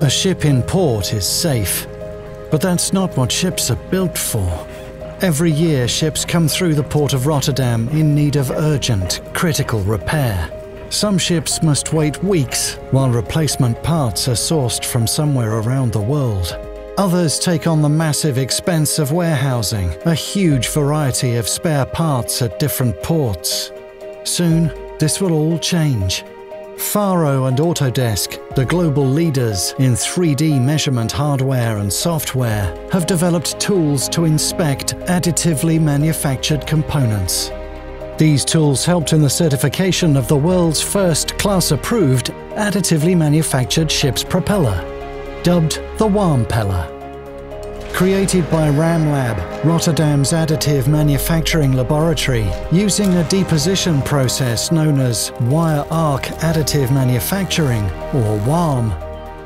A ship in port is safe, but that's not what ships are built for. Every year, ships come through the port of Rotterdam in need of urgent, critical repair. Some ships must wait weeks while replacement parts are sourced from somewhere around the world. Others take on the massive expense of warehousing a huge variety of spare parts at different ports. Soon, this will all change. Faro and Autodesk, the global leaders in 3D measurement hardware and software, have developed tools to inspect additively manufactured components. These tools helped in the certification of the world's first class-approved additively manufactured ship's propeller, dubbed the WAAMpeller. Created by RamLab, Rotterdam's additive manufacturing laboratory, using a deposition process known as wire arc additive manufacturing, or WAAM.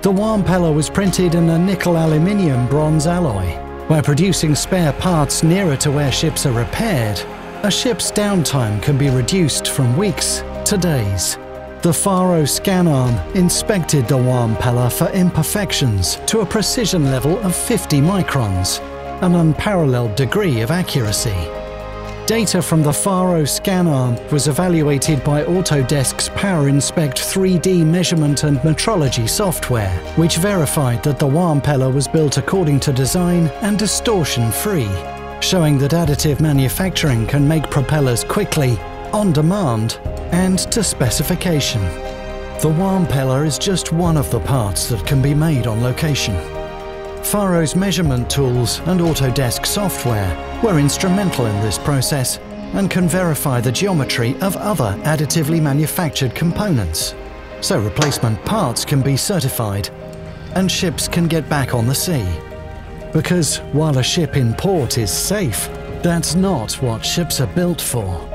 The WAAMpeller was printed in a nickel aluminium bronze alloy. By producing spare parts nearer to where ships are repaired, a ship's downtime can be reduced from weeks to days. The Faro scan arm inspected the WAAMpeller for imperfections to a precision level of 50 microns, an unparalleled degree of accuracy. Data from the Faro scan arm was evaluated by Autodesk's PowerInspect 3D measurement and metrology software, which verified that the WAAMpeller was built according to design and distortion-free, showing that additive manufacturing can make propellers quickly, on demand, and to specification. The WAAMpeller is just one of the parts that can be made on location. Faro's measurement tools and Autodesk software were instrumental in this process and can verify the geometry of other additively manufactured components, so replacement parts can be certified and ships can get back on the sea. Because while a ship in port is safe, that's not what ships are built for.